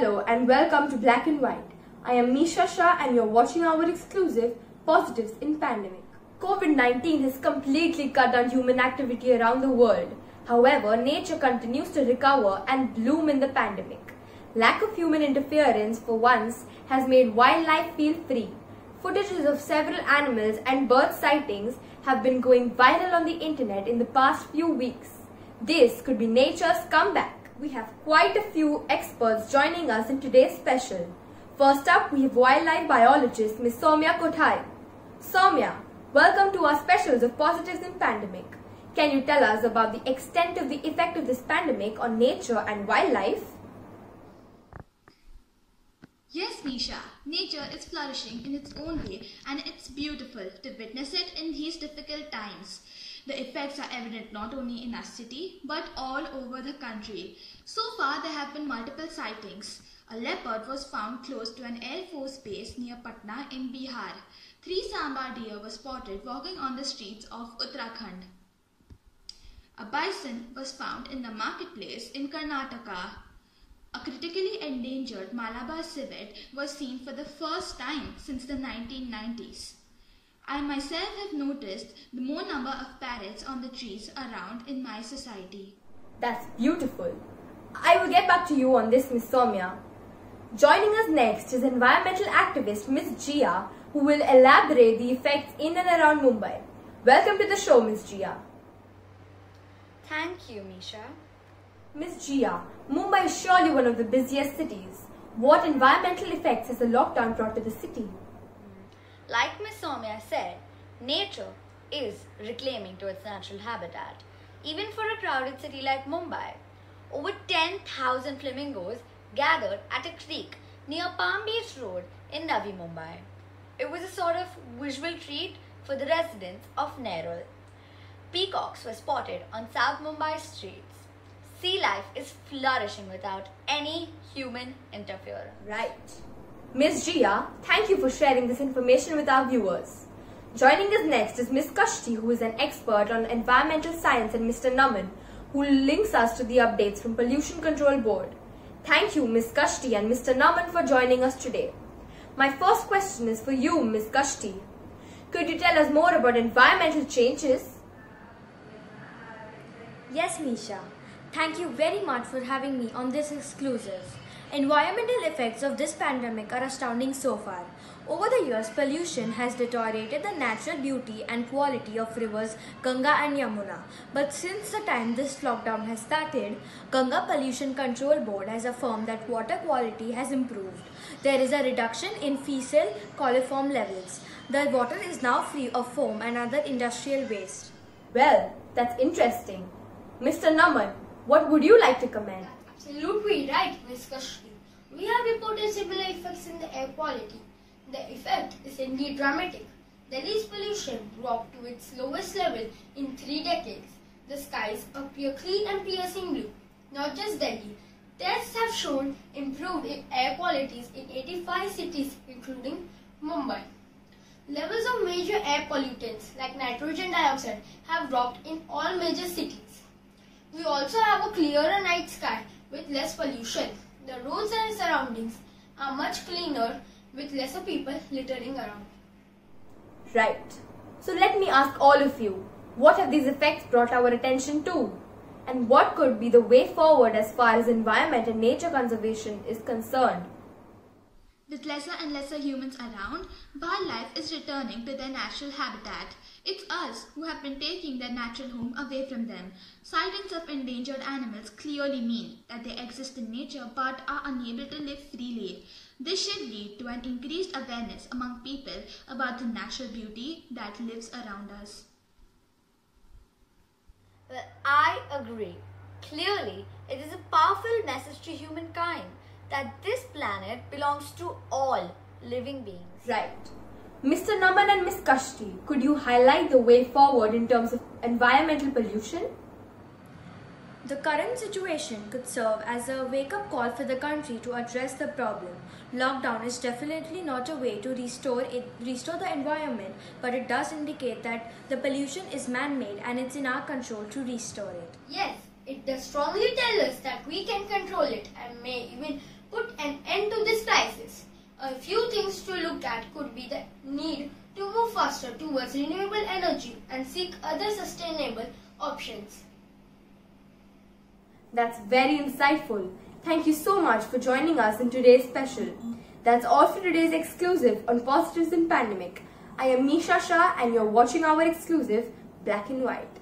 Hello and welcome to Black and White. I am Misha Shah and you're watching our exclusive Positives in Pandemic. COVID-19 has completely cut down human activity around the world. However, nature continues to recover and bloom in the pandemic. Lack of human interference for once has made wildlife feel free. Footages of several animals and bird sightings have been going viral on the internet in the past few weeks. This could be nature's comeback. We have quite a few experts joining us in today's special. First up, we have wildlife biologist Ms. Somya Kothai. Somya, welcome to our specials of Positives in Pandemic. Can you tell us about the extent of the effect of this pandemic on nature and wildlife? Yes, Nisha, nature is flourishing in its own way and it's beautiful to witness it in these difficult times. The effects are evident not only in our city but all over the country. So far, there have been multiple sightings. A leopard was found close to an Air Force base near Patna in Bihar. Three sambar deer were spotted walking on the streets of Uttarakhand. A bison was found in the marketplace in Karnataka. A critically endangered Malabar civet was seen for the first time since the 1990s. I myself have noticed the more number of parrots on the trees around in my society. That's beautiful. I will get back to you on this, Miss Soumya. Joining us next is environmental activist Miss Jia, who will elaborate the effects in and around Mumbai. Welcome to the show, Miss Jia. Thank you, Misha. Miss Jia, Mumbai is surely one of the busiest cities. What environmental effects has the lockdown brought to the city? Like Miss Soumya said, nature is reclaiming to its natural habitat. Even for a crowded city like Mumbai, over 10,000 flamingos gathered at a creek near Palm Beach Road in Navi Mumbai. It was a sort of visual treat for the residents of Nerul. Peacocks were spotted on South Mumbai streets. Sea life is flourishing without any human interference. Right. Miss Jia, thank you for sharing this information with our viewers. Joining us next is Miss Kashti, who is an expert on environmental science, and Mr. Naman, who links us to the updates from Pollution Control Board. Thank you, Miss Kashti and Mr. Naman, for joining us today. My first question is for you, Miss Kashti. Could you tell us more about environmental changes? Yes, Misha. Thank you very much for having me on this exclusive. Environmental effects of this pandemic are astounding so far. Over the years, pollution has deteriorated the natural beauty and quality of rivers Ganga and Yamuna. But since the time this lockdown has started, Ganga Pollution Control Board has affirmed that water quality has improved. There is a reduction in fecal coliform levels. The water is now free of foam and other industrial waste. Well, that's interesting. Mr. Naman, what would you like to comment? Absolutely right, Ms. Similar effects in the air quality. The effect is indeed dramatic. Delhi's pollution dropped to its lowest level in three decades. The skies appear clean and piercing blue. Not just Delhi. Tests have shown improved air qualities in 85 cities, including Mumbai. Levels of major air pollutants like nitrogen dioxide have dropped in all major cities. We also have a clearer night sky with less pollution. The roads and surroundings are much cleaner with lesser people littering around. Right. So let me ask all of you, what have these effects brought our attention to? And what could be the way forward as far as environment and nature conservation is concerned? With lesser and lesser humans around, wildlife is returning to their natural habitat. It's us who have been taking their natural home away from them. Sightings of endangered animals clearly mean that they exist in nature but are unable to live freely. This should lead to an increased awareness among people about the natural beauty that lives around us. Well, I agree. Clearly, it is a powerful message to humankind that this planet belongs to all living beings. Right. Mr. Naman and Ms. Kashti, could you highlight the way forward in terms of environmental pollution? The current situation could serve as a wake-up call for the country to address the problem. Lockdown is definitely not a way to restore it, restore the environment, but it does indicate that the pollution is man-made and it's in our control to restore it. Yes, it does strongly tell us that we can control it and may even put an end to this crisis. A few things to look at could be the need to move faster towards renewable energy and seek other sustainable options. That's very insightful. Thank you so much for joining us in today's special. That's all for today's exclusive on Positives in Pandemic. I am Misha Shah and you're watching our exclusive Black and White.